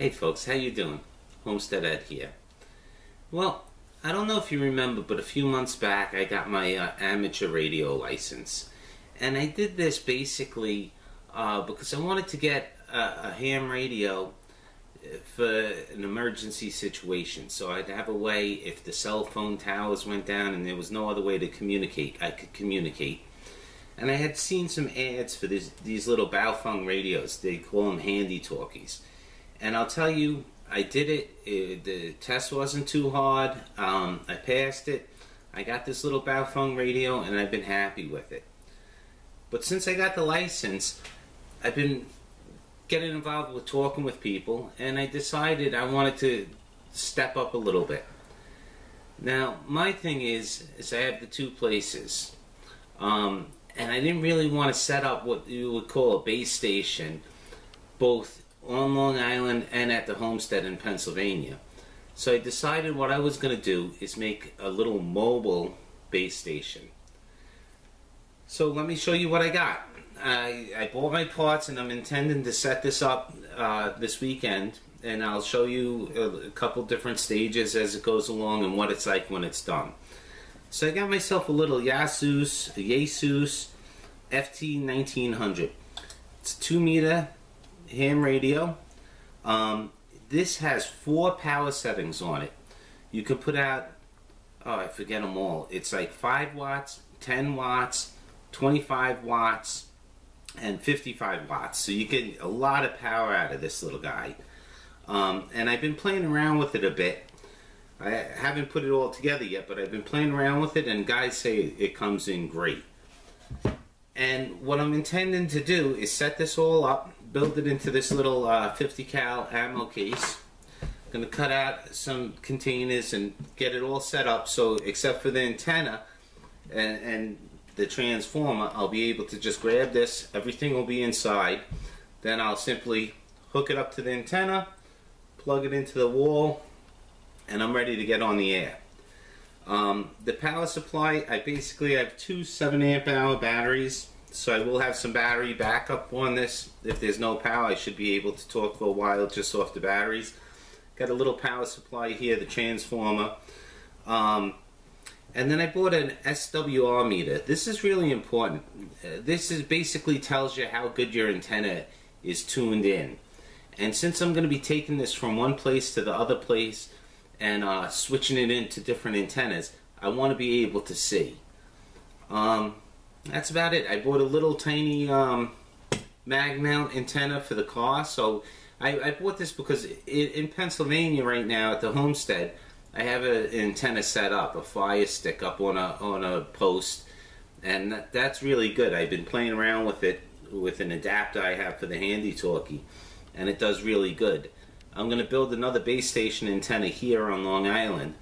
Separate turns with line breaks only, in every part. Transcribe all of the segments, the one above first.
Hey folks, how you doing? Homestead Ed here. Well, I don't know if you remember, but a few months back I got my uh, amateur radio license. And I did this basically uh, because I wanted to get a, a ham radio uh, for an emergency situation. So I'd have a way if the cell phone towers went down and there was no other way to communicate, I could communicate. And I had seen some ads for this, these little Baofeng radios. They call them handy talkies and I'll tell you, I did it. it the test wasn't too hard. Um, I passed it. I got this little Baofeng radio, and I've been happy with it. But since I got the license, I've been getting involved with talking with people, and I decided I wanted to step up a little bit. Now, my thing is, is I have the two places, um, and I didn't really want to set up what you would call a base station, both on Long Island and at the homestead in Pennsylvania. So I decided what I was going to do is make a little mobile base station. So let me show you what I got. I, I bought my parts and I'm intending to set this up uh, this weekend and I'll show you a, a couple different stages as it goes along and what it's like when it's done. So I got myself a little Yaesu, a Yaesu FT 1900. It's 2 meter ham radio. Um, this has four power settings on it. You can put out, oh, I forget them all. It's like 5 watts, 10 watts, 25 watts, and 55 watts. So you get a lot of power out of this little guy. Um, and I've been playing around with it a bit. I haven't put it all together yet, but I've been playing around with it, and guys say it comes in great. And what I'm intending to do is set this all up build it into this little uh, 50 cal ammo case. I'm going to cut out some containers and get it all set up so except for the antenna and, and the transformer I'll be able to just grab this everything will be inside. Then I'll simply hook it up to the antenna plug it into the wall and I'm ready to get on the air. Um, the power supply I basically have two 7 amp hour batteries so I will have some battery backup on this. If there's no power, I should be able to talk for a while just off the batteries. Got a little power supply here, the transformer. Um, and then I bought an SWR meter. This is really important. Uh, this is basically tells you how good your antenna is tuned in. And since I'm going to be taking this from one place to the other place and uh, switching it into different antennas, I want to be able to see. Um, that's about it. I bought a little tiny um, mag mount antenna for the car. So I, I bought this because it, in Pennsylvania right now at the homestead, I have an antenna set up, a fire stick up on a on a post, and that, that's really good. I've been playing around with it with an adapter I have for the handy talkie, and it does really good. I'm going to build another base station antenna here on Long Island,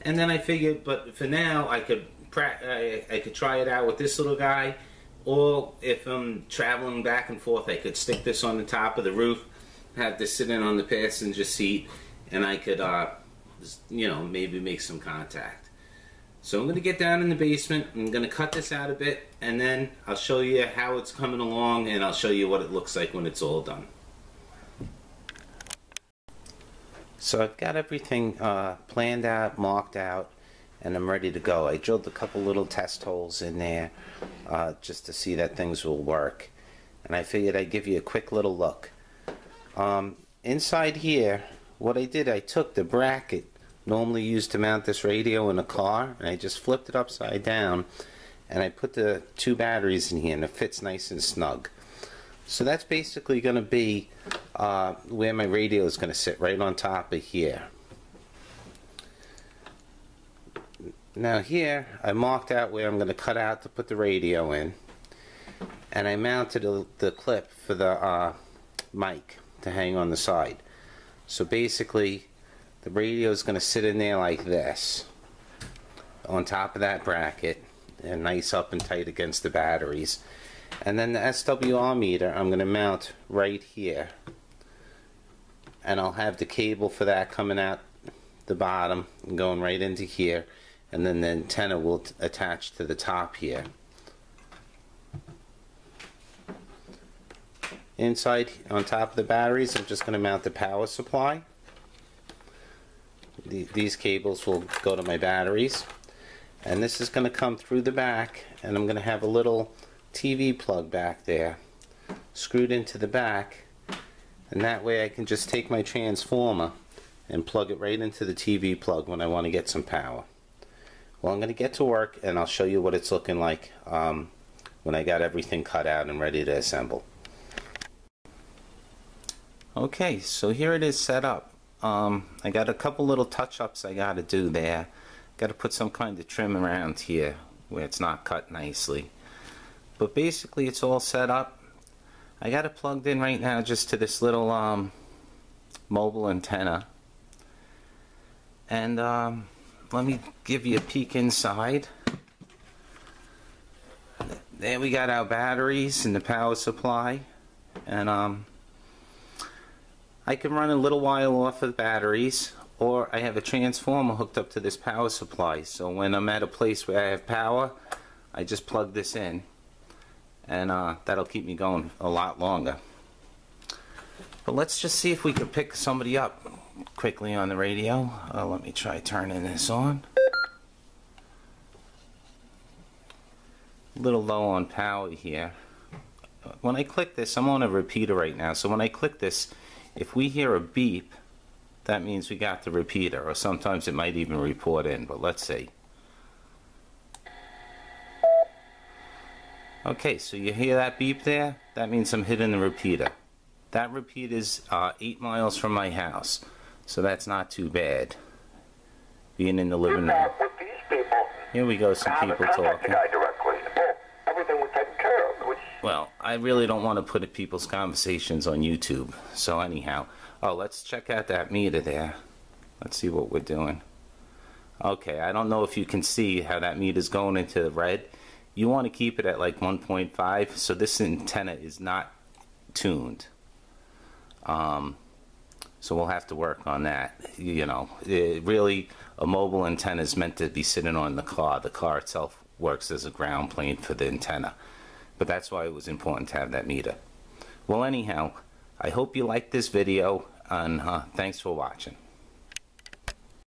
and then I figured, but for now I could I, could try it out with this little guy, or if I'm traveling back and forth, I could stick this on the top of the roof, have this sitting on the passenger seat, and I could, uh, you know, maybe make some contact. So I'm going to get down in the basement, I'm going to cut this out a bit, and then I'll show you how it's coming along, and I'll show you what it looks like when it's all done. So I've got everything uh, planned out, marked out, and I'm ready to go. I drilled a couple little test holes in there uh, just to see that things will work. And I figured I'd give you a quick little look. Um, inside here, what I did, I took the bracket normally used to mount this radio in a car, and I just flipped it upside down, and I put the two batteries in here, and it fits nice and snug. So that's basically going to be uh, where my radio is going to sit, right on top of here. Now here, I marked out where I'm going to cut out to put the radio in. And I mounted a, the clip for the uh, mic to hang on the side. So basically, the radio is going to sit in there like this. On top of that bracket. And nice up and tight against the batteries. And then the SWR meter, I'm going to mount right here. And I'll have the cable for that coming out the bottom and going right into here and then the antenna will attach to the top here. inside on top of the batteries, I'm just going to mount the power supply. The, these cables will go to my batteries. And this is going to come through the back, and I'm going to have a little TV plug back there screwed into the back. And that way I can just take my transformer and plug it right into the TV plug when I want to get some power. Well, I'm going to get to work and I'll show you what it's looking like um, when I got everything cut out and ready to assemble. Okay, so here it is set up. Um, I got a couple little touch-ups I got to do there. Got to put some kind of trim around here where it's not cut nicely. But basically it's all set up. I got it plugged in right now just to this little um, mobile antenna. And um, let me give you a peek inside. There we got our batteries and the power supply. And um, I can run a little while off of the batteries or I have a transformer hooked up to this power supply so when I'm at a place where I have power I just plug this in and uh, that'll keep me going a lot longer but let's just see if we can pick somebody up quickly on the radio uh, let me try turning this on a little low on power here when I click this I'm on a repeater right now so when I click this if we hear a beep that means we got the repeater, or sometimes it might even report in, but let's see. Okay, so you hear that beep there? That means I'm hitting the repeater. That repeater is uh, 8 miles from my house, so that's not too bad. Being in the living room. Here we go, some people talking. Well, I really don't want to put people's conversations on YouTube, so anyhow. Oh, let's check out that meter there. Let's see what we're doing. Okay, I don't know if you can see how that meter is going into the red. You want to keep it at like 1.5, so this antenna is not tuned. Um, so we'll have to work on that. You know, it really, a mobile antenna is meant to be sitting on the car. The car itself works as a ground plane for the antenna. But that's why it was important to have that meter. Well, anyhow, I hope you liked this video and uh, thanks for watching.